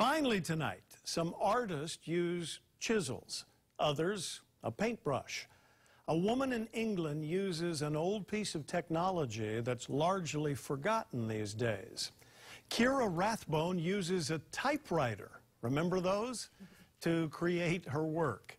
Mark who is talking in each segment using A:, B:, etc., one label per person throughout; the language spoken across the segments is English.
A: Finally tonight, some artists use chisels, others a paintbrush. A woman in England uses an old piece of technology that's largely forgotten these days. Kira Rathbone uses a typewriter, remember those, to create her work,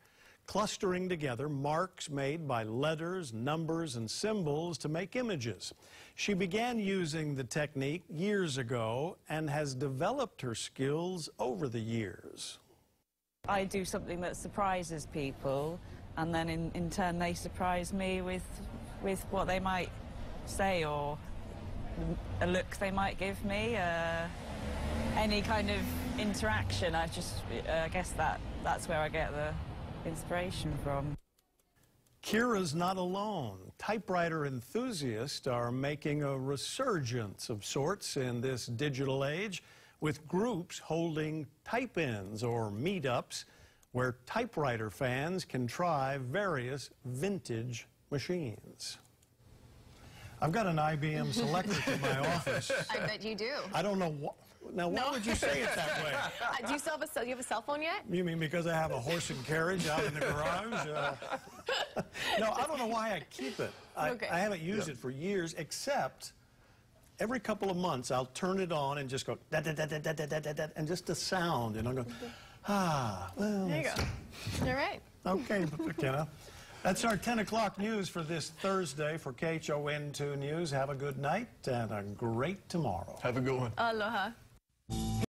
A: clustering together marks made by letters, numbers, and symbols to make images. She began using the technique years ago and has developed her skills over the years.
B: I do something that surprises people, and then in, in turn they surprise me with, with what they might say or a look they might give me. Uh, any kind of interaction, I just, uh, I guess that, that's where I get the inspiration from.
A: Kira's not alone. Typewriter enthusiasts are making a resurgence of sorts in this digital age with groups holding type-ins or meetups where typewriter fans can try various vintage machines. I've got an IBM Selectric in my office.
C: I bet you do.
A: I don't know what. Now, why
C: No.
A: would you say it that way?
C: Do you still have a cell? You have a cell phone yet?
A: You mean because I have a horse and carriage out in the garage? Uh, no, I don't know why I keep it. I,
C: Okay.
A: I haven't used it for years, except every couple of months I'll turn it on and just go da da da da da da da da, da and just a sound, and I'll go, ah, well,
C: There you
A: that's-
C: go. All right.
A: okay, McKenna. That's our 10 o'clock news for this Thursday for KHON2 News. Have a good night and a great tomorrow.
D: Have a good one.
C: Aloha.